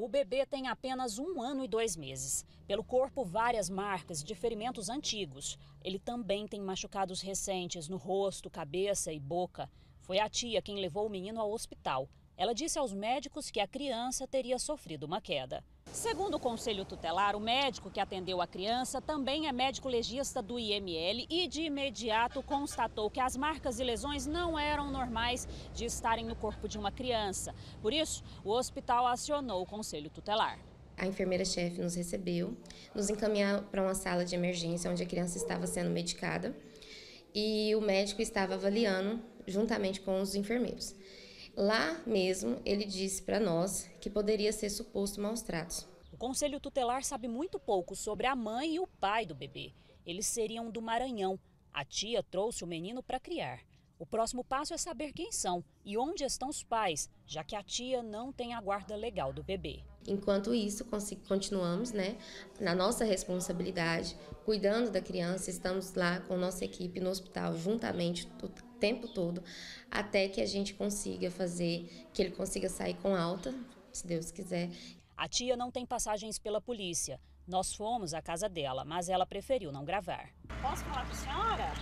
O bebê tem apenas um ano e dois meses. Pelo corpo, várias marcas de ferimentos antigos. Ele também tem machucados recentes no rosto, cabeça e boca. Foi a tia quem levou o menino ao hospital. Ela disse aos médicos que a criança teria sofrido uma queda. Segundo o Conselho Tutelar, o médico que atendeu a criança também é médico legista do IML e de imediato constatou que as marcas e lesões não eram normais de estarem no corpo de uma criança. Por isso, o hospital acionou o Conselho Tutelar. A enfermeira-chefe nos recebeu, nos encaminhou para uma sala de emergência onde a criança estava sendo medicada e o médico estava avaliando juntamente com os enfermeiros. Lá mesmo, ele disse para nós que poderia ser suposto maus tratos. O Conselho Tutelar sabe muito pouco sobre a mãe e o pai do bebê. Eles seriam do Maranhão. A tia trouxe o menino para criar. O próximo passo é saber quem são e onde estão os pais, já que a tia não tem a guarda legal do bebê. Enquanto isso, continuamos né, na nossa responsabilidade, cuidando da criança, estamos lá com nossa equipe no hospital, juntamente tempo todo, até que a gente consiga fazer, que ele consiga sair com alta, se Deus quiser. A tia não tem passagens pela polícia. Nós fomos à casa dela, mas ela preferiu não gravar. Posso falar com a senhora?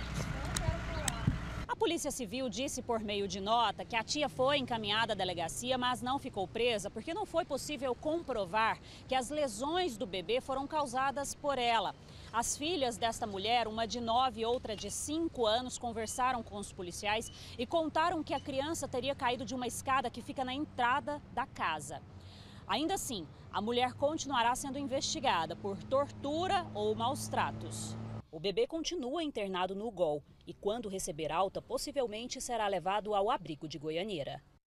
A Polícia Civil disse por meio de nota que a tia foi encaminhada à delegacia, mas não ficou presa porque não foi possível comprovar que as lesões do bebê foram causadas por ela. As filhas desta mulher, uma de 9 e outra de 5 anos, conversaram com os policiais e contaram que a criança teria caído de uma escada que fica na entrada da casa. Ainda assim, a mulher continuará sendo investigada por tortura ou maus tratos. O bebê continua internado no UGOL e, quando receber alta, possivelmente será levado ao abrigo de Goianeira.